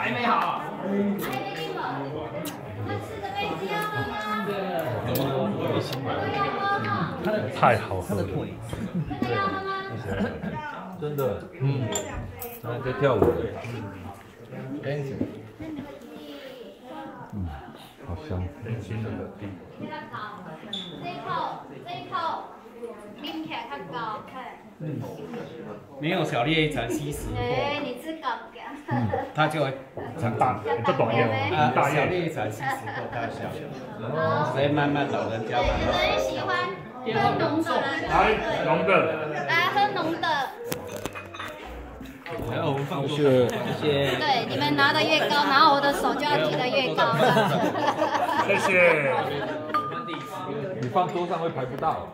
还没好。太好喝了，真的，嗯，他在跳舞的，嗯，嗯，好香。这一口，这一口，拎起来较高，嗯，没有小烈才吸食过，哎，你吃高嗯，他就会很大，这短叶哦，啊，大小叶。烈才吸食过大小，所以慢慢老人家慢慢。很喜欢喝浓的，来，浓的。来喝浓的。然后我们放谢谢谢。对，你们拿的越高，然后我的手就要举得越高。谢谢。你放桌上会排不到。